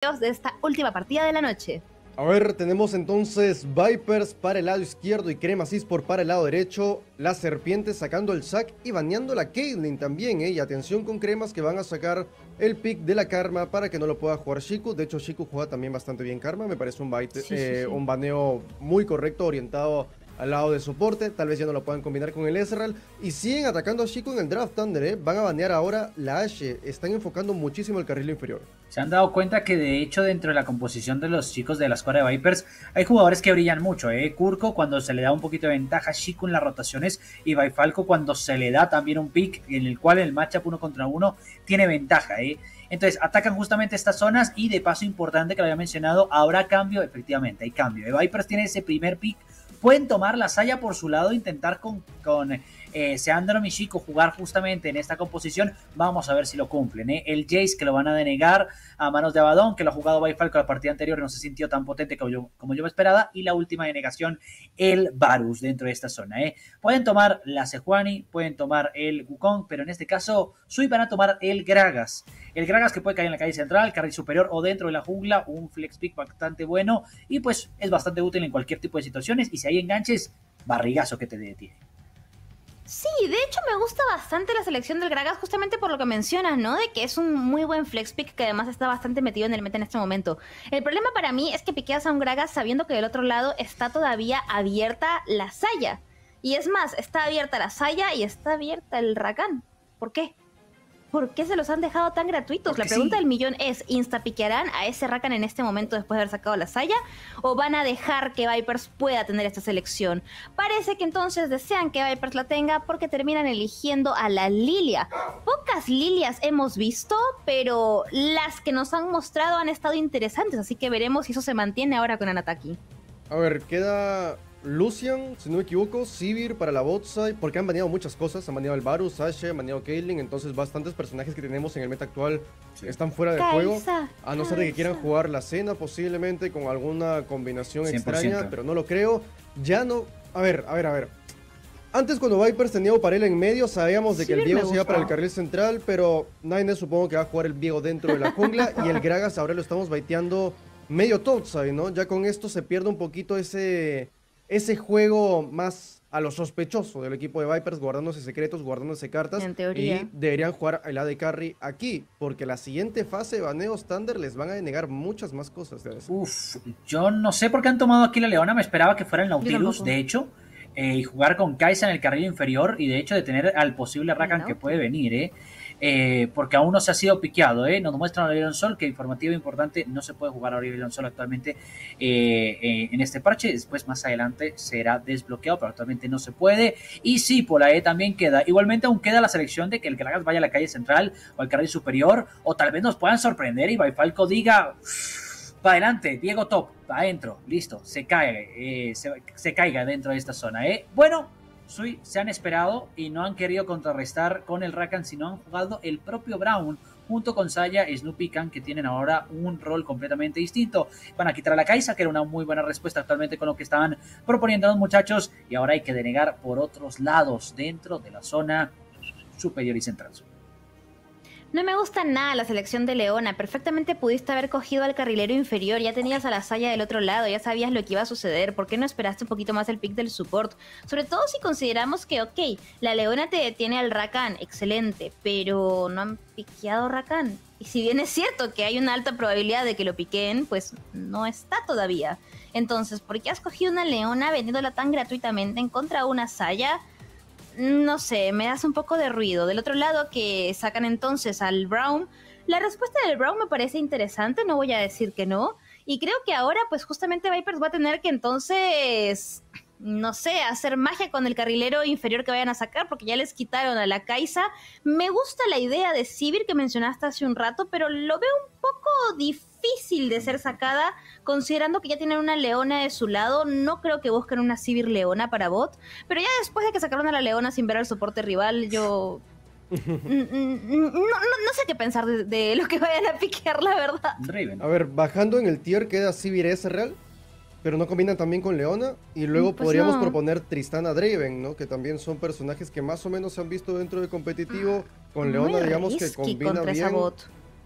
de esta última partida de la noche. A ver, tenemos entonces Vipers para el lado izquierdo y Cremasis por para el lado derecho. Las serpientes sacando el sac y baneando la Caitlyn también, ¿eh? Y atención con Cremas que van a sacar el pick de la Karma para que no lo pueda jugar Shiku. De hecho, Shiku juega también bastante bien Karma. Me parece un, eh, un baneo muy correcto, orientado al lado de soporte. Tal vez ya no lo puedan combinar con el Ezreal. Y siguen atacando a Chico en el Draft Thunder. ¿eh? Van a banear ahora la Ashe. Están enfocando muchísimo el carril inferior. Se han dado cuenta que de hecho dentro de la composición de los chicos de la escuadra de Vipers hay jugadores que brillan mucho. ¿eh? Kurko cuando se le da un poquito de ventaja, Chico en las rotaciones y Baifalco cuando se le da también un pick en el cual el matchup uno contra uno tiene ventaja. ¿eh? Entonces atacan justamente estas zonas y de paso importante que lo había mencionado, habrá cambio, efectivamente hay cambio. ¿eh? Vipers tiene ese primer pick pueden tomar la saya por su lado, intentar con, con eh, Seandro Michiko jugar justamente en esta composición. Vamos a ver si lo cumplen. ¿eh? El Jace que lo van a denegar a manos de Abadón, que lo ha jugado con la partida anterior no se sintió tan potente como yo, como yo me esperaba. Y la última denegación, el Varus dentro de esta zona. ¿eh? Pueden tomar la Sejuani, pueden tomar el Wukong, pero en este caso, Sui van a tomar el Gragas. El Gragas que puede caer en la calle central, carril superior o dentro de la jungla, un flex pick bastante bueno y pues es bastante útil en cualquier tipo de situaciones. Y si hay enganches, barrigazo que te detiene. Sí, de hecho me gusta bastante la selección del Gragas justamente por lo que mencionas, ¿no? De que es un muy buen flex pick que además está bastante metido en el meta en este momento. El problema para mí es que piqueas a un Gragas sabiendo que del otro lado está todavía abierta la saya. Y es más, está abierta la saya y está abierta el Rakan. ¿Por qué? ¿Por qué se los han dejado tan gratuitos? la pregunta del millón es, ¿instapiquearán a ese Rakan en este momento después de haber sacado la saya? ¿O van a dejar que Vipers pueda tener esta selección? Parece que entonces desean que Vipers la tenga porque terminan eligiendo a la Lilia. Pocas Lilias hemos visto, pero las que nos han mostrado han estado interesantes, así que veremos si eso se mantiene ahora con Anataki. A ver, queda Lucian, si no me equivoco, Sivir para la bot side, porque han baneado muchas cosas, han baneado el Varus, Ashe, han baneado Caitlyn, entonces bastantes personajes que tenemos en el meta actual están fuera de juego, a no ser de que quieran jugar la cena posiblemente con alguna combinación extraña, pero no lo creo. Ya no, a ver, a ver, a ver. Antes cuando Vipers tenía Oparela en medio, sabíamos de que el Diego se iba para el carril central, pero Nine supongo que va a jugar el Diego dentro de la jungla y el Gragas ahora lo estamos baiteando medio topside, ¿no? Ya con esto se pierde un poquito ese ese juego más a lo sospechoso del equipo de Vipers, guardándose secretos, guardándose cartas. En teoría. Y deberían jugar el AD Carry aquí, porque la siguiente fase de baneos Thunder les van a denegar muchas más cosas. Uf, yo no sé por qué han tomado aquí la Leona, me esperaba que fuera el Nautilus, de hecho. Eh, y jugar con Kaisa en el carril inferior y de hecho detener al posible Rakan que puede venir, ¿eh? Eh, porque aún no se ha sido piqueado. ¿eh? Nos muestran a Orion Sol que informativo importante, no se puede jugar a Orion Sol actualmente eh, en este parche. Después, más adelante, será desbloqueado, pero actualmente no se puede. Y sí, por ahí también queda. Igualmente, aún queda la selección de que el Gragas vaya a la calle central o al carril superior, o tal vez nos puedan sorprender y Baifalco diga. Para adelante, Diego Top, adentro, listo, se cae, se, caiga dentro de esta zona. Bueno, Sui se han esperado y no han querido contrarrestar con el Rakan, sino han jugado el propio Brown junto con Saya y Snoopy Khan, que tienen ahora un rol completamente distinto. Van a quitar a la Kaisa, que era una muy buena respuesta actualmente con lo que estaban proponiendo los muchachos, y ahora hay que denegar por otros lados dentro de la zona superior y central. No me gusta nada la selección de Leona. Perfectamente pudiste haber cogido al carrilero inferior. Ya tenías a la Saya del otro lado. Ya sabías lo que iba a suceder. ¿Por qué no esperaste un poquito más el pick del support? Sobre todo si consideramos que, ok, la Leona te detiene al Rakan. Excelente. Pero no han piqueado Rakan. Y si bien es cierto que hay una alta probabilidad de que lo piqueen, pues no está todavía. Entonces, ¿por qué has cogido una Leona vendiéndola tan gratuitamente en contra de una Saya? No sé, me das un poco de ruido. Del otro lado que sacan entonces al Brown, la respuesta del Brown me parece interesante, no voy a decir que no. Y creo que ahora pues justamente Vipers va a tener que entonces, no sé, hacer magia con el carrilero inferior que vayan a sacar porque ya les quitaron a la Kaisa. Me gusta la idea de Sivir que mencionaste hace un rato, pero lo veo un poco difícil de ser sacada, considerando que ya tienen una leona de su lado. No creo que busquen una Civir leona para bot, pero ya después de que sacaron a la leona sin ver al soporte rival, yo no, sé qué pensar de, lo que vayan a piquear, la verdad. A ver, bajando en el tier queda Sivir S real, pero no combinan también con Leona. Y luego pues podríamos proponer Tristana Draven, ¿no? Que también son personajes que más o menos se han visto dentro del competitivo. Con Leona, digamos que combina bien.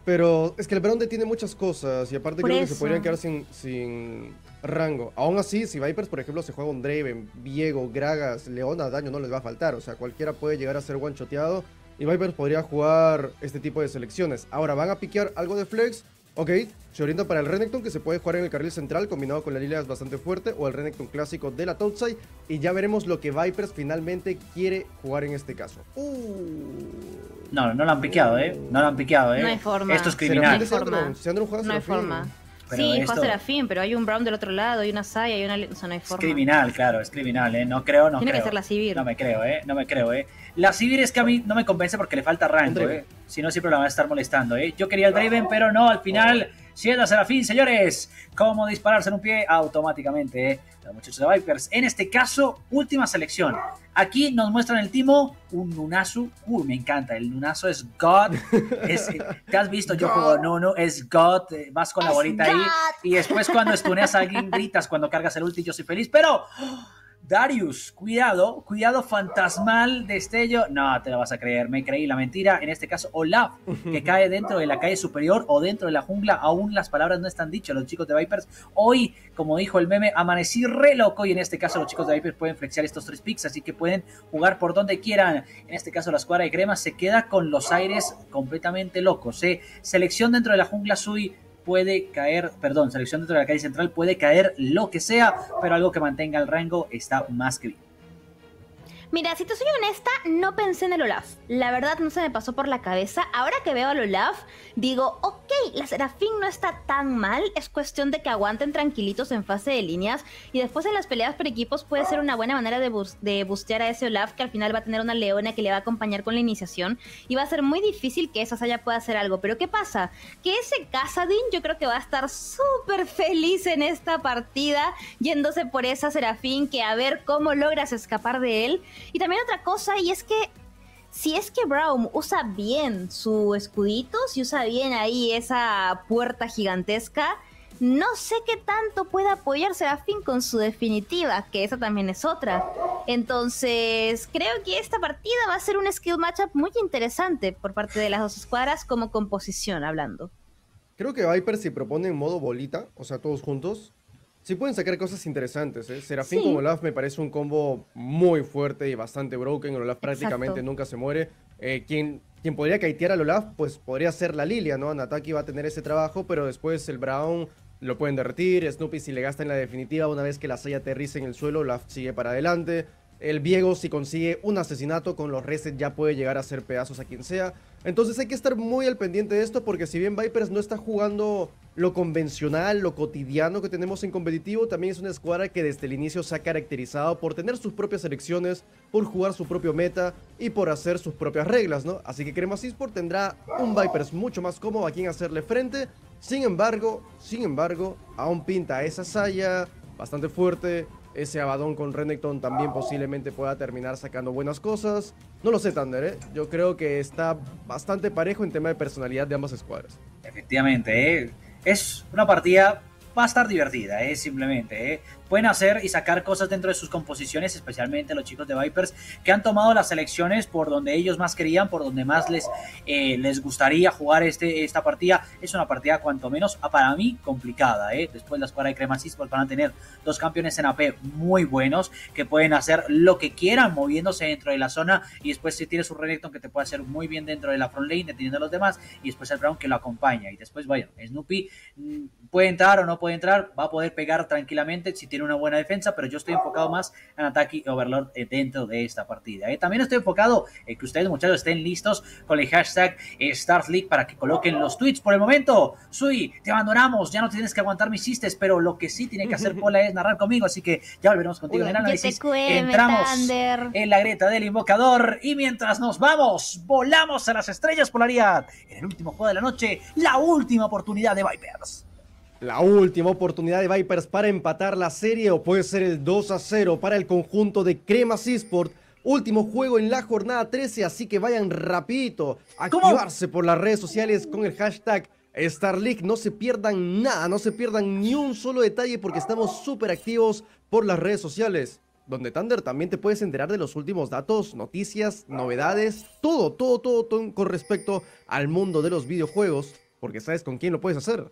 Pero es que el Bronde tiene muchas cosas y aparte creo que se podrían quedar sin, sin rango. Aún así, si Vipers, por ejemplo, se juega un Draven, Viego, Gragas, Leona, daño no les va a faltar. O sea, cualquiera puede llegar a ser one-shoteado y Vipers podría jugar este tipo de selecciones. Ahora, van a piquear algo de flex. Ok, se orienta para el Renekton que se puede jugar en el carril central combinado con la Lilia es bastante fuerte o el Renekton clásico de la Topside y ya veremos lo que Vipers finalmente quiere jugar en este caso. Uh. No, no lo han piqueado, ¿eh? No lo han piqueado, ¿eh? No hay forma. Esto es criminal. No hay forma. no hay forma. Sí, esto... Serafín, pero hay un Brown del otro lado, hay una Saya, hay una... O no hay forma. Es criminal, claro, es criminal, ¿eh? No creo, no Tiene que ser la Civir. No me creo, ¿eh? No me creo, ¿eh? La Civir es que a mí no me convence porque le falta rango, ¿eh? Si no, siempre la van a estar molestando, ¿eh? Yo quería el Draven, pero no, al final... Si es la Serafín, señores, ¿cómo dispararse en un pie? Automáticamente, ¿eh? Los muchachos de Vipers. En este caso, última selección. Aquí nos muestran el timo, un Nunazu. Uy, me encanta. El Nunazu es God. ¿Te has visto? Yo juego no, es God. Eh, vas con la bolita ahí. Y después, cuando estuneas a alguien, gritas cuando cargas el ulti. Yo soy feliz. Pero Darius, cuidado, cuidado fantasmal destello. No, te lo vas a creer, me creí la mentira. En este caso, Olaf, que cae dentro de la calle superior o dentro de la jungla. Aún las palabras no están dichas, los chicos de Vipers. Hoy, como dijo el meme, amanecí re loco y en este caso los chicos de Vipers pueden flexear estos tres picks, así que pueden jugar por donde quieran. En este caso, la escuadra de crema se queda con los aires completamente locos. ¿eh? Selección dentro de la jungla Sui puede caer, perdón, selección dentro de la calle central puede caer lo que sea, pero algo que mantenga el rango está más que bien. Mira, si te soy honesta, no pensé en el Olaf. La verdad no se me pasó por la cabeza. Ahora que veo al Olaf, digo, ok, la Serafín no está tan mal. Es cuestión de que aguanten tranquilitos en fase de líneas. Y después en las peleas por equipos puede ser una buena manera de, de bustear a ese Olaf que al final va a tener una leona que le va a acompañar con la iniciación. Y va a ser muy difícil que esa Saya pueda hacer algo. Pero ¿qué pasa? Que ese Casadin yo creo que va a estar súper feliz en esta partida. Yéndose por esa Serafín que a ver cómo logras escapar de él. Y también otra cosa, y es que si es que Brown usa bien su escudito, si usa bien ahí esa puerta gigantesca, no sé qué tanto puede apoyar Serafín con su definitiva, que esa también es otra. Entonces, creo que esta partida va a ser un skill matchup muy interesante por parte de las dos escuadras como composición hablando. Creo que Viper si propone en modo bolita, o sea, todos juntos, Sí pueden sacar cosas interesantes, ¿eh? Serafín con Olaf me parece un combo muy fuerte y bastante broken. Olaf prácticamente nunca se muere. Eh, quien, quien podría kaitear al Olaf, pues podría ser la Lilia, ¿no? Nataki va a tener ese trabajo, pero después el Brown lo pueden derretir. Snoopy si le gasta en la definitiva, una vez que la Saya aterriza en el suelo, Olaf sigue para adelante. El Viego, si consigue un asesinato con los resets, ya puede llegar a hacer pedazos a quien sea. Entonces hay que estar muy al pendiente de esto, porque si bien Vipers no está jugando lo convencional, lo cotidiano que tenemos en competitivo, también es una escuadra que desde el inicio se ha caracterizado por tener sus propias elecciones, por jugar su propio meta y por hacer sus propias reglas, ¿no? Así que Crema Sport tendrá un Vipers mucho más cómodo a quien hacerle frente. Sin embargo, sin embargo, aún pinta esa saya bastante fuerte, ese Abadón con Renekton también posiblemente pueda terminar sacando buenas cosas. No lo sé, Thunder, ¿eh? Yo creo que está bastante parejo en tema de personalidad de ambas escuadras. Efectivamente, ¿eh? es una partida va a estar divertida, ¿eh? simplemente. ¿eh? Pueden hacer y sacar cosas dentro de sus composiciones, especialmente los chicos de Vipers, que han tomado las selecciones por donde ellos más querían, por donde más les, eh, les gustaría jugar este, esta partida. Es una partida cuanto menos, ah, para mí, complicada. ¿eh? Después la escuadra de Crema van a tener dos campeones en AP muy buenos, que pueden hacer lo que quieran moviéndose dentro de la zona, y después si tienes un Renekton que te puede hacer muy bien dentro de la front lane, deteniendo a los demás, y después el Brown que lo acompaña. Y después, vaya, Snoopy mm, puede entrar o no puede entrar, va a poder pegar tranquilamente si tiene una buena defensa, pero yo estoy enfocado más en ataque y Overlord eh, dentro de esta partida. ¿eh? También estoy enfocado en que ustedes muchachos estén listos con el hashtag Stars League para que coloquen los tweets. Por el momento, Sui, te abandonamos, ya no tienes que aguantar mis chistes, pero lo que sí tiene que hacer Pola es narrar conmigo, así que ya volveremos contigo en el análisis. Entramos en la grieta del invocador y mientras nos vamos, volamos a las estrellas polaridad en el último juego de la noche, la última oportunidad de Vipers. La última oportunidad de Vipers para empatar la serie o puede ser el 2 a 0 para el conjunto de Cremas Esport. Último juego en la jornada 13, así que vayan rapidito a activarse por las redes sociales con el hashtag StarLeague. No se pierdan nada, no se pierdan ni un solo detalle porque estamos súper activos por las redes sociales. Donde Thunder también te puedes enterar de los últimos datos, noticias, novedades, todo, todo, todo, todo con respecto al mundo de los videojuegos. porque sabes con quién lo puedes hacer.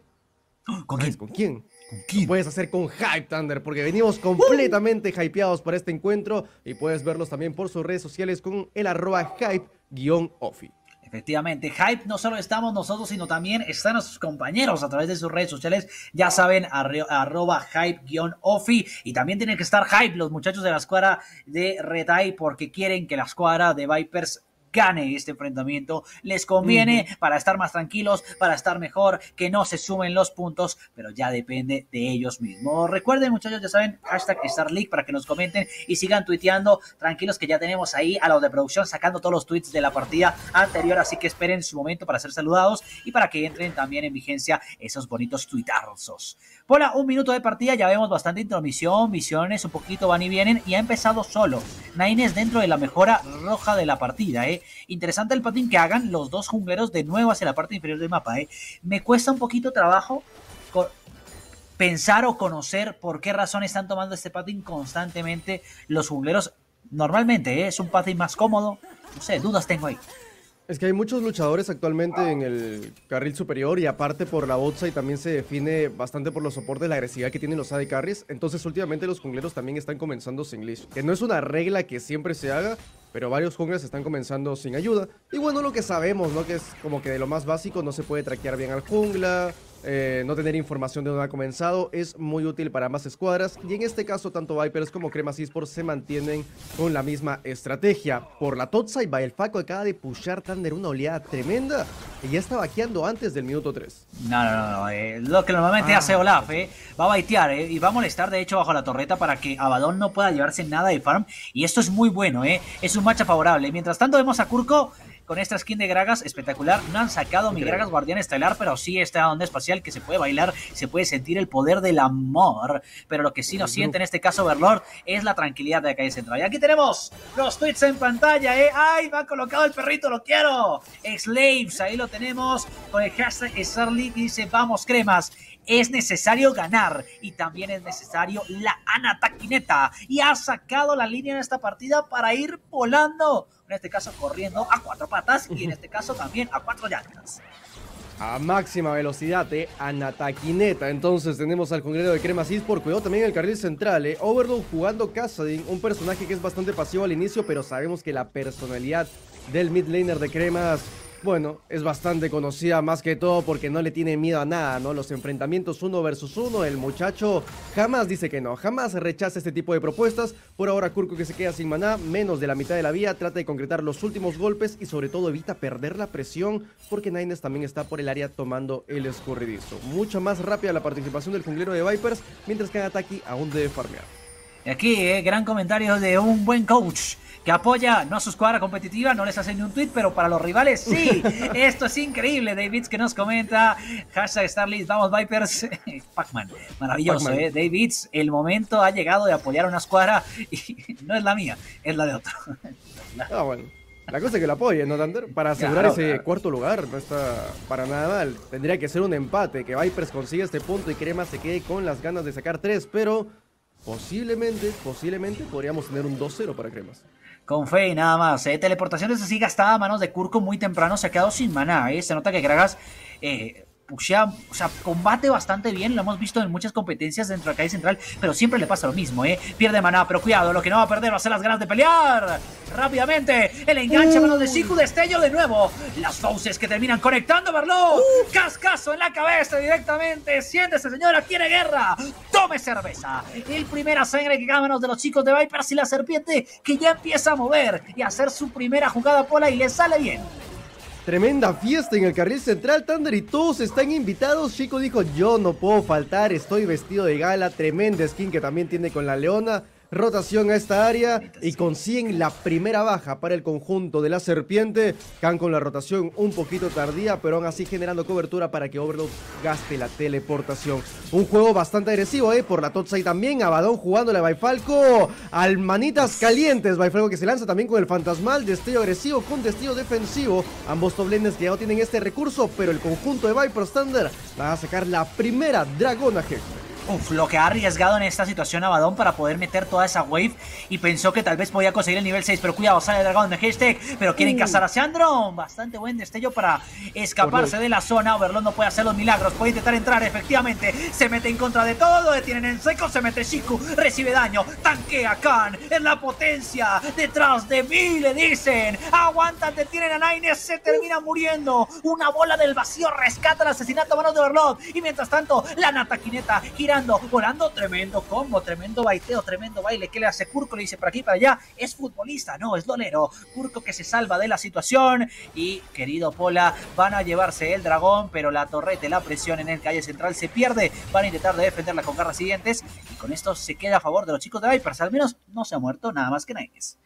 ¿Con quién? ¿Con quién? Lo puedes hacer con Hype Thunder, porque venimos completamente hypeados para este encuentro y puedes verlos también por sus redes sociales con el arroba hype-offi. Efectivamente, Hype no solo estamos nosotros, sino también están sus compañeros a través de sus redes sociales. Ya saben, arroba hype-ofi. Y también tienen que estar Hype, los muchachos de la escuadra de Eye, porque quieren que la escuadra de Vipers gane este enfrentamiento. Les conviene para estar más tranquilos, para estar mejor, que no se sumen los puntos, pero ya depende de ellos mismos. Recuerden, muchachos, ya saben, hashtag StarLeague para que nos comenten y sigan tuiteando. Tranquilos que ya tenemos ahí a los de producción sacando todos los tweets de la partida anterior, así que esperen su momento para ser saludados y para que entren también en vigencia esos bonitos tuitarzos. Hola, un minuto de partida, ya vemos bastante intromisión, misiones, un poquito van y vienen y ha empezado solo. Nines dentro de la mejora roja de la partida, ¿eh? Interesante el patín que hagan los dos jungleros de nuevo hacia la parte inferior del mapa. ¿eh? Me cuesta un poquito trabajo pensar o conocer por qué razón están tomando este patín constantemente los jungleros. Normalmente ¿eh? es un patín más cómodo. No sé, dudas tengo ahí. Es que hay muchos luchadores actualmente en el carril superior y aparte por la y también se define bastante por los soportes, la agresividad que tienen los AD carries. Entonces últimamente los jungleros también están comenzando sin leash. Que no es una regla que siempre se haga, pero varios junglers están comenzando sin ayuda. Y bueno, lo que sabemos, ¿no? Que es como que de lo más básico, no se puede traquear bien al jungla, eh, no tener información de dónde ha comenzado es muy útil para ambas escuadras y en este caso tanto Vipers como Crema Esports se mantienen con la misma estrategia. Por la Totsa y Faco acaba de pushar Thunder una oleada tremenda y ya está vaqueando antes del minuto 3. No, no, no, eh, lo que normalmente ah. hace Olaf, eh, va a baitear eh, y va a molestar de hecho bajo la torreta para que Abaddon no pueda llevarse nada de farm y esto es muy bueno, eh, es un match favorable. Mientras tanto vemos a Kurko con esta skin de Gragas espectacular. No han sacado mi Gragas Guardián Estelar, pero sí esta onda espacial que se puede bailar, se puede sentir el poder del amor. Pero lo que sí nos siente en este caso Overlord es la tranquilidad de la calle central. Y aquí tenemos los tweets en pantalla, ¿eh? ¡Ay, me ha colocado el perrito, lo quiero! Slaves, ahí lo tenemos con el hashtag Starleague dice, vamos cremas es necesario ganar y también es necesario la anataquineta. Y ha sacado la línea en esta partida para ir volando en este caso corriendo a cuatro patas y en este caso también a cuatro llantas. A máxima velocidad de Anataquineta. Entonces tenemos al congrero de Cremas por Cuidado también el carril central. Eh. Overlord jugando Casadin. Un personaje que es bastante pasivo al inicio. Pero sabemos que la personalidad del mid laner de Cremas bueno, es bastante conocida más que todo porque no le tiene miedo a nada, ¿no? Los enfrentamientos uno versus uno, el muchacho jamás dice que no, jamás rechaza este tipo de propuestas. Por ahora Kurko que se queda sin maná, menos de la mitad de la vía, trata de concretar los últimos golpes y sobre todo evita perder la presión porque Nines también está por el área tomando el escurridizo. Mucho más rápida la participación del junglero de Vipers, mientras que Ataki aún debe farmear. Aquí, eh, gran comentario de un buen coach que apoya no a su escuadra competitiva, no les hace ni un tweet, pero para los rivales sí. Esto es increíble. Davids que nos comenta, hashtag Starlist, vamos Vipers, Pac-Man. Maravilloso, ¿eh? Davids, el momento ha llegado de apoyar a una escuadra y no es la mía, es la de otro. ah, bueno. La cosa es que lo apoyen, ¿no, Tander? Para asegurar ese cuarto lugar, no está para nada mal. Tendría que ser un empate, que Vipers consiga este punto y Crema se quede con las ganas de sacar tres, pero posiblemente, posiblemente podríamos tener un 2-0 para Cremas. Con fe y nada más. ¿eh? Teleportaciones así gastada a manos de Kurko muy temprano. Se ha quedado sin maná. ¿eh? Se nota que Gragas eh, o sea, combate bastante bien, lo hemos visto en muchas competencias dentro de la calle central, pero siempre le pasa lo mismo, ¿eh? Pierde maná, pero cuidado, lo que no va a perder va a ser las ganas de pelear. Rápidamente, el enganche a manos de Siku destello de nuevo. Las fauces que terminan conectando, Berló. Cascazo en la cabeza directamente. Siéntese, señora, quiere guerra. Tome cerveza. El primera sangre que manos de los chicos de Vipers y la serpiente que ya empieza a mover y a hacer su primera jugada pola y le sale bien. Tremenda fiesta en el carril central, Thunder, y todos están invitados. Chico dijo, yo no puedo faltar, estoy vestido de gala. Tremenda skin que también tiene con la leona rotación a esta área y consiguen la primera baja para el conjunto de la serpiente. Can con la rotación un poquito tardía, pero aún así generando cobertura para que Overlord gaste la teleportación. Un juego bastante agresivo, ¿eh? Por la y también. Abadón jugándole a Baifalco. Al manitas calientes. Baifalco que se lanza también con el fantasmal. Destello agresivo con destello defensivo. Ambos toblenes que ya no tienen este recurso, pero el conjunto de Viper Standard va a sacar la primera Dragona Hex. Uf, lo que ha arriesgado en esta situación Abadón para poder meter toda esa wave y pensó que tal vez podía conseguir el nivel 6, pero cuidado, sale el dragón de hashtag, pero quieren uh. cazar a Sandro. Bastante buen destello para escaparse de la zona. Overlord no puede hacer los milagros, puede intentar entrar, efectivamente. Se mete en contra de todo, lo detienen en seco, se mete Shiku, recibe daño, tanquea Khan, en la potencia, detrás de mí le dicen, aguanta, detienen a Naines, se termina muriendo. Una bola del vacío rescata el asesinato a manos de Overlord y mientras tanto la Nataquineta gira volando, tremendo combo, tremendo baiteo, tremendo baile. que le hace Kurko? Le dice para aquí, para allá. Es futbolista, no, es dolero. Kurko que se salva de la situación. Y querido Pola, van a llevarse el dragón, pero la torreta, la presión en el calle central se pierde. Van a intentar de defenderla con garras siguientes. Y con esto se queda a favor de los chicos de Vipers. Al menos no se ha muerto nada más que Naines.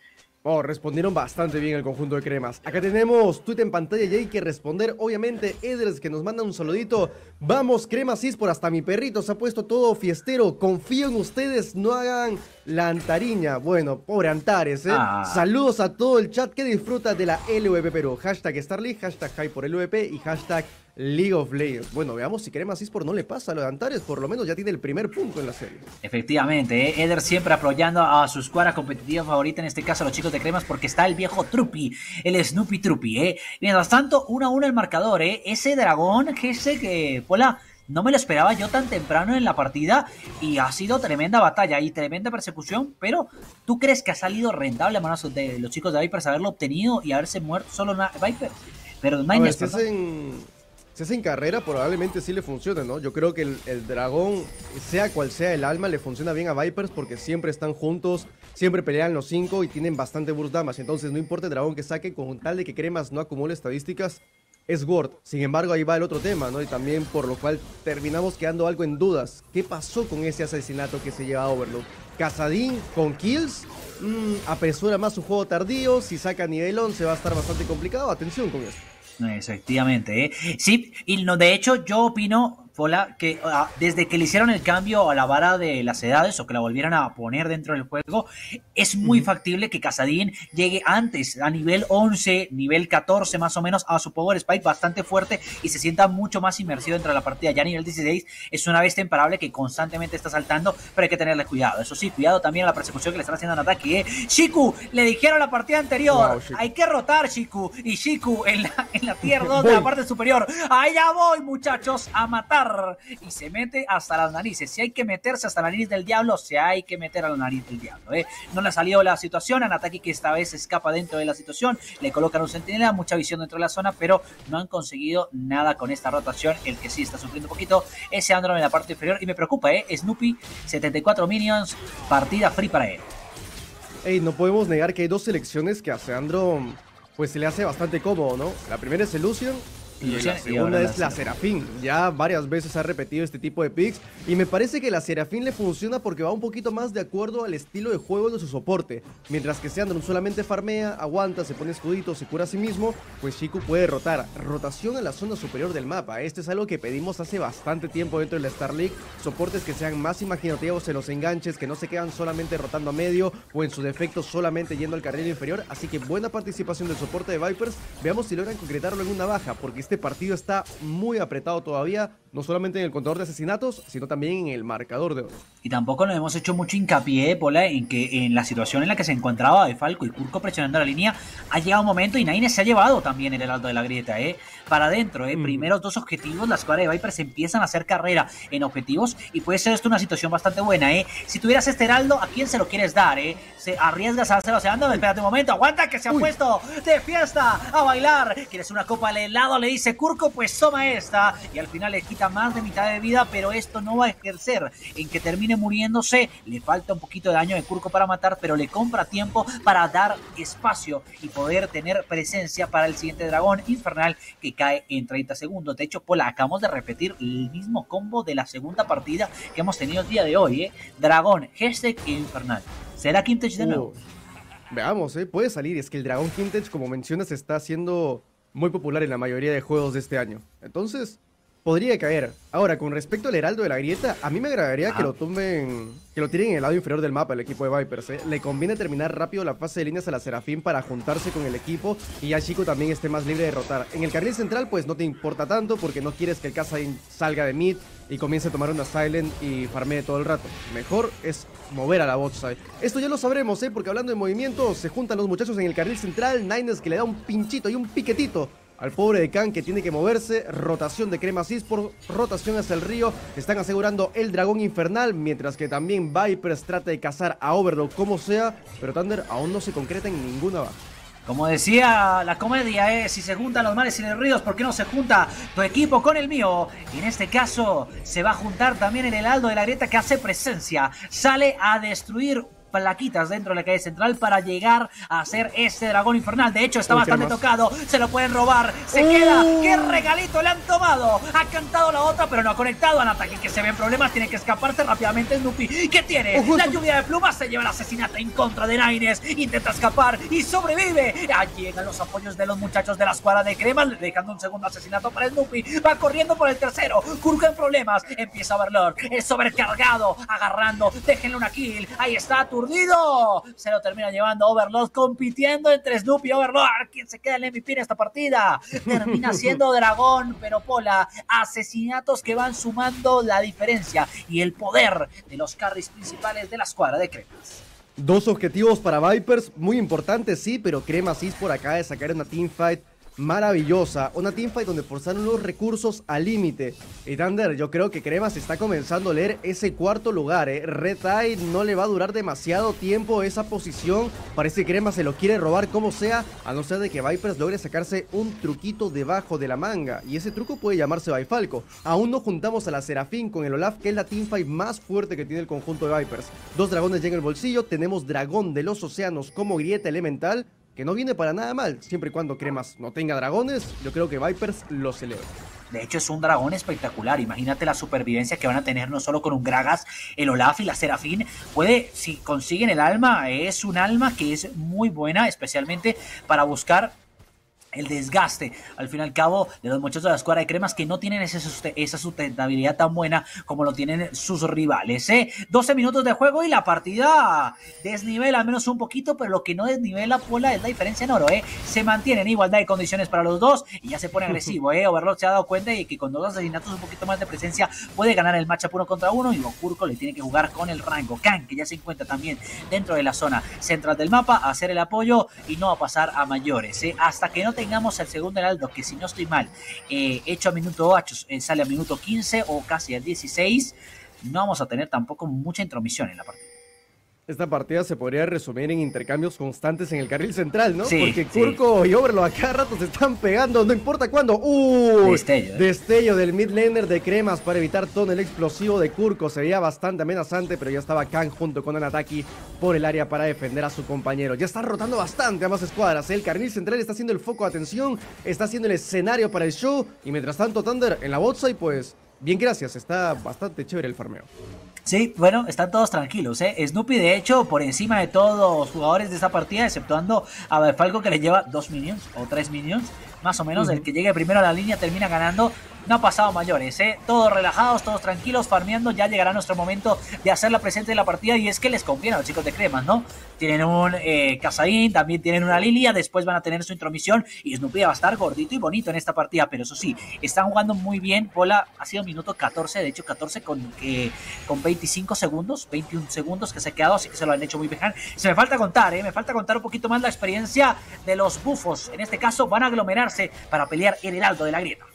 Oh, respondieron bastante bien el conjunto de cremas. Acá tenemos tweet en pantalla y hay que responder. Obviamente, Eders que nos manda un saludito. Vamos, cremas por hasta mi perrito se ha puesto todo fiestero. Confío en ustedes, no hagan la antariña. Bueno, pobre Antares, ¿eh? Ah. Saludos a todo el chat que disfruta de la LVP Perú. Hashtag Starly, hashtag High por LVP y hashtag League of Legends. Bueno, veamos si Crema por no le pasa a lo de Antares, por lo menos ya tiene el primer punto en la serie. Efectivamente, ¿eh? Eder siempre apoyando a su escuadra competitiva favorita, en este caso a los chicos de Cremas, porque está el viejo Trupi, el Snoopy Trupi, ¿eh? Mientras tanto, 1 a 1 el marcador, ¿eh? Ese dragón, que ese que, Pola, no me lo esperaba yo tan temprano en la partida y ha sido tremenda batalla y tremenda persecución, pero ¿tú crees que ha salido rentable a manos de los chicos de Vipers haberlo obtenido y haberse muerto solo Viper? Pero no hay si hacen carrera, probablemente sí le funcione, ¿no? Yo creo que el, dragón, sea cual sea el alma, le funciona bien a Vipers porque siempre están juntos, siempre pelean los cinco y tienen bastante burst damage. Entonces, no importa el dragón que saque, con tal de que Cremas no acumule estadísticas, es Word. Sin embargo, ahí va el otro tema, ¿no? Y también por lo cual terminamos quedando algo en dudas. ¿Qué pasó con ese asesinato que se lleva a Overlord? ¿Casadín con kills? Mm, apresura más su juego tardío. Si saca nivel 11 va a estar bastante complicado. Atención con esto. Efectivamente, ¿eh? Sí, y no, de hecho yo opino que ah, desde que le hicieron el cambio a la vara de las edades o que la volvieran a poner dentro del juego, es muy factible que Casadín llegue antes, a nivel 11, nivel 14 más o menos, a su Power Spike bastante fuerte y se sienta mucho más inmersivo dentro de la partida. Ya a nivel 16 es una bestia imparable que constantemente está saltando, pero hay que tenerle cuidado. Eso sí, cuidado también a la persecución que le están haciendo en ataque. ¿eh? Shiku, le dijeron la partida anterior, hay que rotar Shiku. Y Shiku en la, en la tier 2 de la parte superior. Allá voy muchachos a matar y se mete hasta las narices. Si hay que meterse hasta la nariz del diablo, se hay que meter a la nariz del diablo. ¿eh? No le ha salido la situación. Anataki que esta vez escapa dentro de la situación. Le colocan un centinela, mucha visión dentro de la zona, pero no han conseguido nada con esta rotación. El que sí está sufriendo un poquito ese Androm en la parte inferior. Y me preocupa, ¿eh? Snoopy, 74 minions, partida free para él. Ey, no podemos negar que hay dos selecciones que a Seandro pues se le hace bastante cómodo, ¿no? La primera es el Lucian y la segunda es la Serafín. Ya varias veces ha repetido este tipo de picks. Y me parece que la Serafín le funciona porque va un poquito más de acuerdo al estilo de juego de su soporte. Mientras que Seandron solamente farmea, aguanta, se pone escudito, se cura a sí mismo, pues Shiku puede rotar. Rotación a la zona superior del mapa. Este es algo que pedimos hace bastante tiempo dentro de la Star League. Soportes que sean más imaginativos en los enganches, que no se quedan solamente rotando a medio o en su defecto solamente yendo al carril inferior. Así que buena participación del soporte de Vipers. Veamos si logran concretarlo en una baja, porque este partido está muy apretado todavía no solamente en el contador de asesinatos, sino también en el marcador de oro. Y tampoco nos hemos hecho mucho hincapié, Pola, en que en la situación en la que se encontraba de Falco y Kurko presionando la línea, ha llegado un momento y Naine se ha llevado también el heraldo de la grieta, ¿eh? Para adentro, ¿eh? Mm. Primeros dos objetivos, las cuales de Viper se empiezan a hacer carrera en objetivos y puede ser esto una situación bastante buena, ¿eh? Si tuvieras este heraldo, ¿a quién se lo quieres dar, eh? Se arriesgas a hacerlo ando, espérate un momento, aguanta que se ha puesto de fiesta a bailar. ¿Quieres una copa al helado? Le dice Kurko, pues toma esta. Y al final le quita más de mitad de vida, pero esto no va a ejercer en que termine muriéndose. Le falta un poquito de daño de Curco para matar, pero le compra tiempo para dar espacio y poder tener presencia para el siguiente dragón infernal que cae en 30 segundos. De hecho, Pola, acabamos de repetir el mismo combo de la segunda partida que hemos tenido el día de hoy. ¿eh? Dragón, Hashtag e infernal. ¿Será Quintech de nuevo? veamos, ¿eh? puede salir. Es que el dragón Quintech, como mencionas, está siendo muy popular en la mayoría de juegos de este año. Entonces, podría caer. Ahora, con respecto al Heraldo de la Grieta, a mí me agradaría que lo tumben, que lo tiren en el lado inferior del mapa el equipo de Vipers. ¿eh? Le conviene terminar rápido la fase de líneas a la Serafín para juntarse con el equipo y ya Chico también esté más libre de rotar. En el carril central, pues no te importa tanto porque no quieres que el Kazain salga de mid y comience a tomar una Silent y farmee todo el rato. Mejor es mover a la bot side. Esto ya lo sabremos, ¿eh? Porque hablando de movimiento, se juntan los muchachos en el carril central. Niners que le da un pinchito y un piquetito al pobre de Khan que tiene que moverse, rotación de Crema por rotación hacia el río, están asegurando el dragón infernal, mientras que también Vipers trata de cazar a Overlord como sea, pero Thunder aún no se concreta en ninguna baja. Como decía la comedia, ¿eh? si se juntan los mares y los ríos, ¿por qué no se junta tu equipo con el mío? Y en este caso se va a juntar también el Heraldo de la Grieta que hace presencia. Sale a destruir plaquitas dentro de la calle central para llegar a hacer este dragón infernal. De hecho, está bastante tocado. Se lo pueden robar. Se queda. Uh. ¡Qué regalito le han tomado! Ha cantado la otra, pero no ha conectado. An ataque que se ven problemas. Tiene que escaparse rápidamente Snoopy. ¿Qué tiene? La lluvia de plumas se lleva el asesinato en contra de Naines. Intenta escapar y sobrevive. Allí llegan los apoyos de los muchachos de la escuadra de crema, dejando un segundo asesinato para Snoopy. Va corriendo por el tercero. Kurka en problemas. Empieza a verlo. Es sobrecargado. Agarrando. Déjenle una kill. Ahí está se lo termina llevando Overlord compitiendo entre Snoopy y Overlord. ¿Quién se queda el MVP en esta partida? Termina siendo Dragón, pero Pola. Asesinatos que van sumando la diferencia y el poder de los carries principales de la escuadra de Cremas. Dos objetivos para Vipers, muy importantes, sí, pero Cremas por acá de sacar una teamfight maravillosa. Una teamfight donde forzaron los recursos al límite. Y Thunder, yo creo que Cremas está comenzando a leer ese cuarto lugar. ¿eh? Red no le va a durar demasiado tiempo esa posición. Parece que Cremas se lo quiere robar como sea. A no ser de que Vipers logre sacarse un truquito debajo de la manga. Y ese truco puede llamarse Bifalco. Aún no juntamos a la Serafín con el Olaf, que es la teamfight más fuerte que tiene el conjunto de Vipers. Dos dragones llegan el bolsillo. Tenemos dragón de los océanos como grieta elemental que no viene para nada mal, siempre y cuando Cremas no tenga dragones, yo creo que Vipers lo celebra. De hecho, es un dragón espectacular. Imagínate la supervivencia que van a tener no solo con un Gragas, el Olaf y la Serafín. Puede, si consiguen el alma, es un alma que es muy buena, especialmente para buscar el desgaste, al fin y al cabo, de los muchachos de la escuadra de cremas que no tienen esa sustentabilidad tan buena como lo tienen sus rivales. ¿eh? 12 minutos de juego y la partida desnivela al menos un poquito, pero lo que no desnivela Pola es la diferencia en oro. ¿eh? Se mantiene en igualdad de condiciones para los dos y ya se pone agresivo. ¿eh? Overlord se ha dado cuenta de que con dos asesinatos un poquito más de presencia puede ganar el matchup uno contra uno y Gokurko le tiene que jugar con el rango. Khan, que ya se encuentra también dentro de la zona central del mapa, hacer el apoyo y no a pasar a mayores. ¿eh? Hasta que no tenga tengamos el segundo heraldo, que si no estoy mal, eh, hecho a minuto 8, eh, sale a minuto 15 o casi al 16, no vamos a tener tampoco mucha intromisión en la partida. Esta partida se podría resumir en intercambios constantes en el carril central, ¿no? Porque Kurko y Overlord a cada rato se están pegando, no importa cuándo. ¡Uh! Destello, ¿eh? Destello del mid laner de cremas para evitar todo el explosivo de Kurko. Se veía bastante amenazante, pero ya estaba Khan junto con Anataki por el área para defender a su compañero. Ya está rotando bastante ambas escuadras. ¿eh? El carril central está siendo el foco de atención, está siendo el escenario para el show. Y mientras tanto, Thunder en la botside, pues bien, gracias. Está bastante chévere el farmeo. Sí, bueno, están todos tranquilos, ¿eh? Snoopy, de hecho, por encima de todos los jugadores de esta partida, exceptuando a Falco que le lleva dos minions o tres minions, más o menos. El que llegue primero a la línea termina ganando no ha pasado mayores, ¿eh? Todos relajados, todos tranquilos, farmeando. Ya llegará nuestro momento de hacer la presente de la partida. Y es que les conviene a los chicos de Cremas, ¿no? Tienen un eh, también tienen una Lilia. Después van a tener su intromisión. Y Snoopy va a estar gordito y bonito en esta partida. Pero eso sí, están jugando muy bien. Pola ha sido minuto 14, de hecho 14 con, con 25 segundos, 21 segundos que se ha quedado. Así que se lo han hecho muy bien. Se me falta contar, ¿eh? Me falta contar un poquito más la experiencia de los bufos. En este caso van a aglomerarse para pelear el heraldo de la grieta.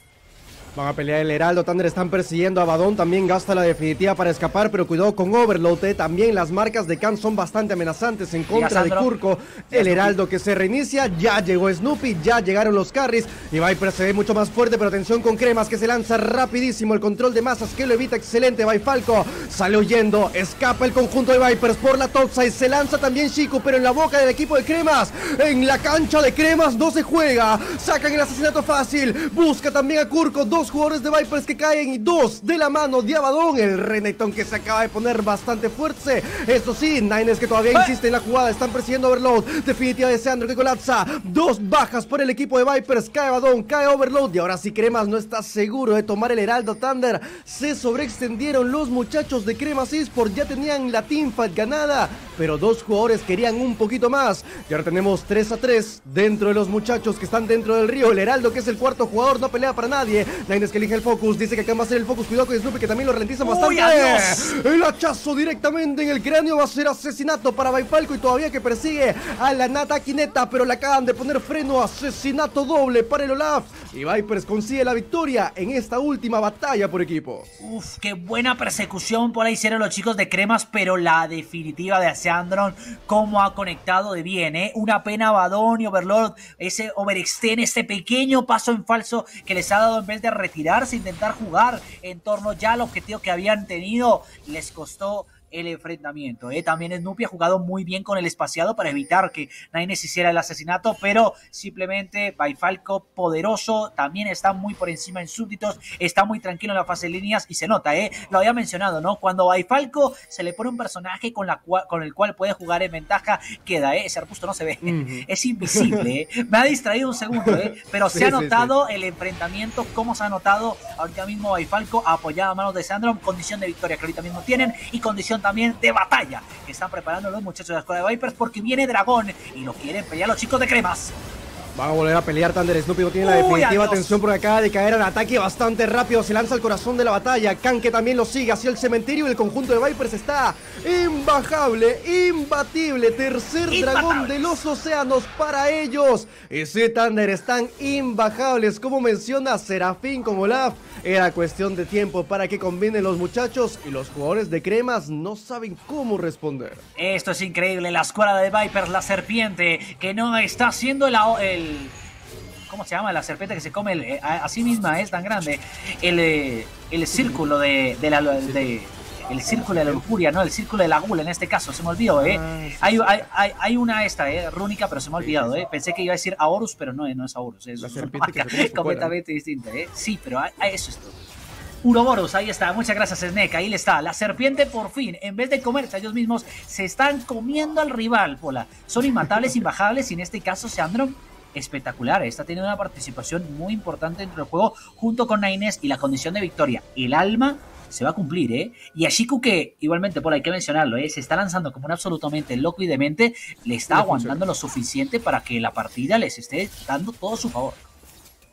Van a pelear el Heraldo, Thunder están persiguiendo a Badón, también gasta la definitiva para escapar, pero cuidado con Overload, eh. también las marcas de Khan son bastante amenazantes en contra de Kurko. El Heraldo que se reinicia, ya llegó Snoopy, ya llegaron los carries. Y Viper se ve mucho más fuerte, pero atención con Cremas que se lanza rapidísimo, el control de masas que lo evita, excelente, Falco. Sale huyendo, escapa el conjunto de Vipers por la y se lanza también Chico, pero en la boca del equipo de Cremas, en la cancha de Cremas no se juega, sacan el asesinato fácil, busca también a Kurko, Dos jugadores de Vipers que caen y dos de la mano de Abadón. El Renekton que se acaba de poner bastante fuerte. Eso sí, Nines que todavía insiste en la jugada. Están persiguiendo Overload. Definitiva de Sandro que colapsa. Dos bajas por el equipo de Vipers. Cae Abadón, cae Overload. Y ahora sí Cremas no está seguro de tomar el Heraldo Thunder. Se sobreextendieron los muchachos de Cremas Esports. Ya tenían la teamfight ganada. Pero dos jugadores querían un poquito más. Y ahora tenemos 3 a 3 dentro de los muchachos que están dentro del río. El Heraldo que es el cuarto jugador no pelea para nadie. Nines que elige el focus. Dice que acá va a ser el focus. Cuidado con Snoopy que también lo ralentiza bastante. El hachazo directamente en el cráneo va a ser asesinato para Baifalco y todavía que persigue a la Nata Quineta. Pero le acaban de poner freno. Asesinato doble para el Olaf. Y Vipers consigue la victoria en esta última batalla por equipo. Uf, qué buena persecución por ahí hicieron los chicos de Cremas. Pero la definitiva de Aseandron, cómo ha conectado de bien, ¿eh? Una pena Badón y Overlord. Ese overextend, ese pequeño paso en falso que les ha dado en vez de retirarse, intentar jugar en torno ya al objetivo que habían tenido, les costó el enfrentamiento. ¿eh? También Snoopy ha jugado muy bien con el espaciado para evitar que Nines hiciera el asesinato, pero simplemente Baifalco poderoso, también está muy por encima en súbditos, está muy tranquilo en la fase de líneas y se nota, ¿eh? lo había mencionado, ¿no? Cuando Baifalco se le pone un personaje con, la con el cual puede jugar en ventaja, queda, ¿eh? ese arbusto no se ve, es invisible, ¿eh? me ha distraído un segundo, ¿eh? pero se ha notado el enfrentamiento, cómo se ha notado ahorita mismo Baifalco apoyado a manos de Sandro, condición de victoria que ahorita mismo tienen y condición también de batalla que están preparando los muchachos de la escuela de Vipers porque viene Dragón y lo quieren pelear los chicos de Cremas. Va a volver a pelear Thunder Snoopy no tiene la definitiva atención por acá de caer al ataque bastante rápido. Se lanza al corazón de la batalla. Khan que también lo sigue hacia el cementerio. El conjunto de Vipers está imbajable, imbatible. Tercer dragón de los océanos para ellos. Ese Thunder están imbajables. Como menciona Serafín como Olaf. Era cuestión de tiempo para que combinen los muchachos y los jugadores de cremas no saben cómo responder. Esto es increíble, la escuela de Vipers, la serpiente, que no está haciendo el, el ¿cómo se llama? La serpiente que se come eh, a, sí misma es tan grande. El, eh, el círculo de, de la... De, el círculo de la lujuria, ¿no? El círculo de la gula en este caso, se me olvidó, ¿eh? Ah, hay, hay, hay, una esta, ¿eh? Rúnica, pero se me ha olvidado, ¿eh? Pensé que iba a decir Aorus, pero no, no es Aorus, es completamente distinta, ¿eh? Sí, pero eso es todo. Uroboros, ahí está, muchas gracias Snake, ahí le está. La serpiente por fin, en vez de comerse a ellos mismos, se están comiendo al rival, Pola. Son inmatables, imbajables y en este caso se Seandron espectacular. Está teniendo una participación muy importante dentro del juego junto con Naines y la condición de victoria. El alma se va a cumplir, ¿eh? Y a Shiku, que igualmente, por hay que mencionarlo, ¿eh? se está lanzando como un absolutamente loco y demente, le está aguantando lo suficiente para que la partida les esté dando todo su favor.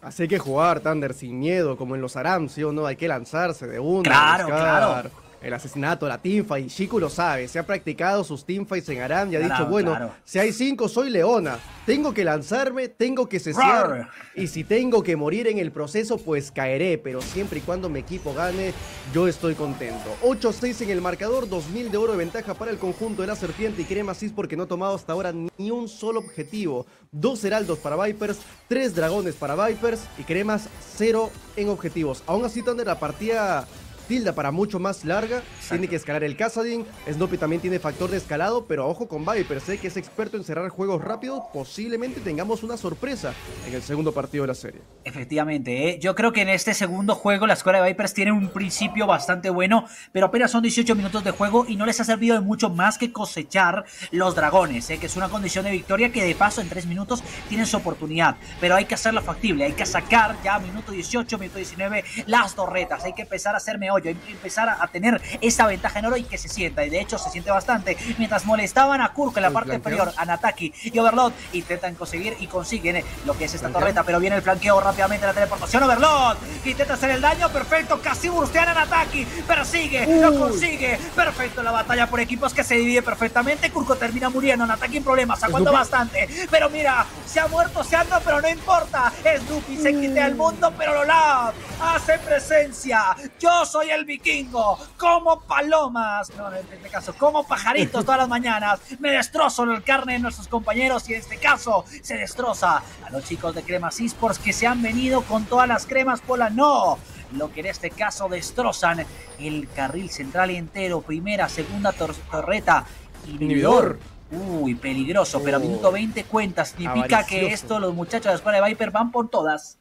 Así que jugar, Thunder, sin miedo, como en los Aram, ¿sí o no? Hay que lanzarse de uno. Claro, claro el asesinato, la teamfight. Shiku lo sabe, se ha practicado sus teamfights en Aram y ha dicho, bueno, si hay cinco, soy Leona. Tengo que lanzarme, tengo que cesar. Y si tengo que morir en el proceso, pues caeré. Pero siempre y cuando mi equipo gane, yo estoy contento. 8-6 en el marcador, 2000 de oro de ventaja para el conjunto de la serpiente y Crema porque no ha tomado hasta ahora ni un solo objetivo. Dos heraldos para Vipers, tres dragones para Vipers y Cremas cero en objetivos. Aún así, Thunder, la partida Tilda para mucho más larga. Tiene que escalar el Casadin. Snoopy también tiene factor de escalado, pero ojo con Viper. Sé que es experto en cerrar juegos rápidos. Posiblemente tengamos una sorpresa en el segundo partido de la serie. Efectivamente, ¿eh? yo creo que en este segundo juego la escuela de Vipers tiene un principio bastante bueno, pero apenas son 18 minutos de juego y no les ha servido de mucho más que cosechar los dragones, ¿eh? que es una condición de victoria que de paso en 3 minutos tienen su oportunidad. Pero hay que hacerla factible, hay que sacar ya minuto 18, minuto 19 las torretas, hay que empezar a hacerme hoy empezar a, tener esa ventaja en oro y que se sienta, y de hecho se siente bastante, mientras molestaban a Kurk en la parte inferior, a Nataki y Overlord, intentan conseguir y consiguen eh, lo que es esta torreta, pero viene el flanqueo rápidamente, la teleportación, Overlord, intenta hacer el daño, perfecto, casi burstean a Nataki, persigue, lo consigue, perfecto, la batalla por equipos que se divide perfectamente, Kurko termina muriendo, Nataki en problemas, aguanta bastante, pero mira, se ha muerto Seandro, pero no importa, Snoopy se quite al mundo, pero Lola hace presencia, yo soy el vikingo, como palomas, no, en este caso, como pajaritos todas las mañanas, me destrozo el carne de nuestros compañeros y en este caso se destroza a los chicos de Cremas Esports que se han venido con todas las cremas pola, no, lo que en este caso destrozan el carril central entero, primera, segunda torreta, inhibidor. Uy, peligroso, pero a minuto 20 cuentas. Significa que esto, los muchachos de la escuela de Viper van por todas.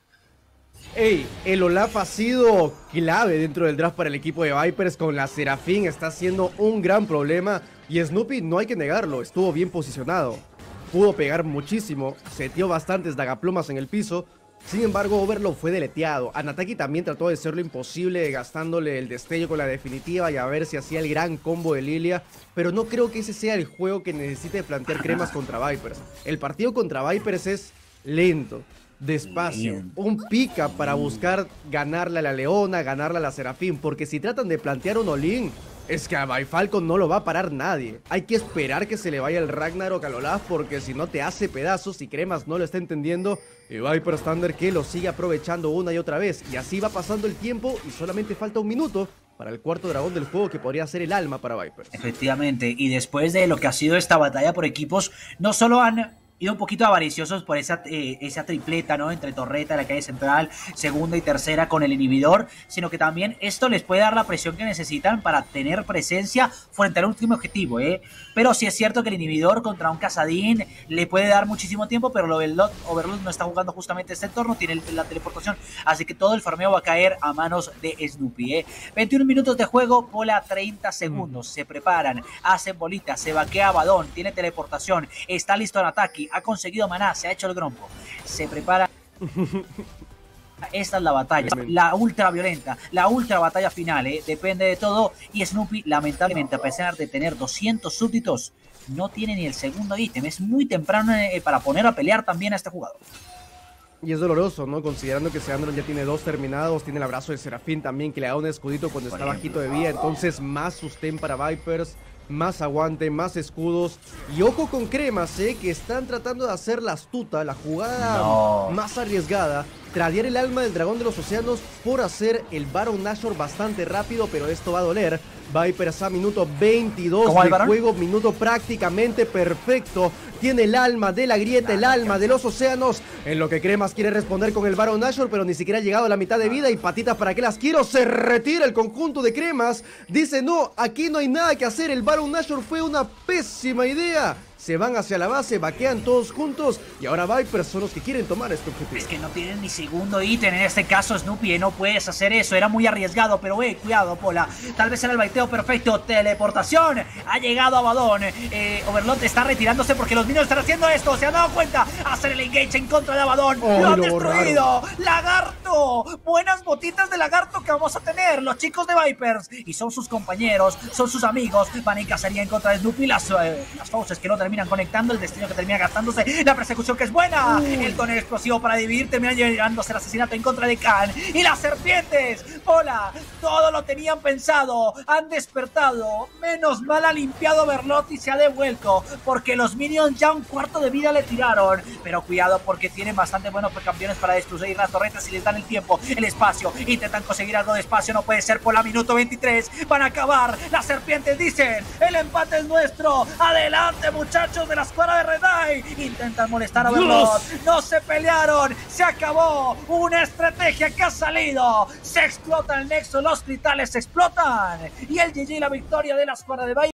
Ey, el Olaf ha sido clave dentro del draft para el equipo de Vipers con la Serafín, está siendo un gran problema y Snoopy no hay que negarlo, estuvo bien posicionado. Pudo pegar muchísimo, setió bastantes dagaplumas en el piso, sin embargo, Overlord fue deleteado. Anataki también trató de hacer lo imposible, gastándole el destello con la definitiva y a ver si hacía el gran combo de Lilia. Pero no creo que ese sea el juego que necesite plantear cremas contra Vipers. El partido contra Vipers es lento, despacio, un pica para buscar ganarle a la Leona, ganarle a la Serafín. Porque si tratan de plantear un Olin, es que a Byfalcon no lo va a parar nadie. Hay que esperar que se le vaya el Ragnarok a Olaf porque si no te hace pedazos y Cremas no lo está entendiendo. Y Viper Thunder que lo sigue aprovechando una y otra vez. Y así va pasando el tiempo y solamente falta un minuto para el cuarto dragón del juego que podría ser el alma para Viper. Efectivamente, y después de lo que ha sido esta batalla por equipos, no solo han ido un poquito avariciosos por esa, eh, esa tripleta, ¿no? Entre Torreta, la calle central, segunda y tercera con el inhibidor, sino que también esto les puede dar la presión que necesitan para tener presencia frente al último objetivo, ¿eh? Pero sí es cierto que el inhibidor contra un Casadín le puede dar muchísimo tiempo, pero lo Overlord, Overlord no está jugando justamente este entorno, tiene la teleportación, así que todo el farmeo va a caer a manos de Snoopy, ¿eh? 21 minutos de juego, bola 30 segundos, se preparan, hacen bolitas, se vaquea Badón, tiene teleportación, está listo en ataque, ha conseguido maná, se ha hecho el grompo. Se prepara. Esta es la batalla, la ultra violenta, la ultra batalla final, ¿eh? depende de todo. Y Snoopy, lamentablemente, a pesar de tener 200 súbditos, no tiene ni el segundo ítem. Es muy temprano eh, para poner a pelear también a este jugador. Y es doloroso, ¿no? Considerando que Seandron ya tiene dos terminados, tiene el abrazo de Serafín también, que le da un escudito cuando está bajito de vida. Entonces, más sustén para Vipers más aguante, más escudos. Y ojo con cremas, ¿eh? que están tratando de hacer la astuta, la jugada más arriesgada. Tradear el alma del dragón de los océanos por hacer el Baron Nashor bastante rápido, pero esto va a doler. Vipers a minuto 22 de juego, minuto prácticamente perfecto. Tiene el alma de la grieta, el alma de los océanos. En lo que Cremas quiere responder con el Baron Nashor, pero ni siquiera ha llegado a la mitad de vida. Y patitas para que las quiero. Se retira el conjunto de Cremas. Dice, no, aquí no hay nada que hacer. El Baron Nashor fue una pésima idea se van hacia la base, vaquean todos juntos y ahora Vipers son los que quieren tomar este objetivo. Es que no tienen ni segundo ítem en este caso Snoopy, ¿eh? no puedes hacer eso, era muy arriesgado, pero eh, cuidado Pola, tal vez era el baiteo perfecto, teleportación, ha llegado a Badón, eh, Overlord está retirándose porque los niños están haciendo esto, se han dado cuenta, hacer el engage en contra de Abadón, lo han destruido, Lagarto, buenas botitas de Lagarto que vamos a tener, los chicos de Vipers, y son sus compañeros, son sus amigos, van en cacería en contra de Snoopy, las, eh, las fauces que no terminan conectando, el destino que termina gastándose, la persecución que es buena, el tonel explosivo para dividir, termina llegándose el asesinato en contra de Khan, y las serpientes, hola, todo lo tenían pensado, han despertado, menos mal ha limpiado Berlotti y se ha devuelto, porque los minions ya un cuarto de vida le tiraron, pero cuidado porque tienen bastante buenos campeones para destruir las torretas y les dan el tiempo, el espacio, intentan conseguir algo de espacio, no puede ser por la minuto 23, van a acabar, las serpientes dicen, el empate es nuestro, adelante muchachos, muchachos de la escuadra de Red Eye intentan molestar a Overlord. No se pelearon, se acabó. Una estrategia que ha salido. Se explota el nexo, los cristales se explotan. Y el GG la victoria de la escuadra de Bay.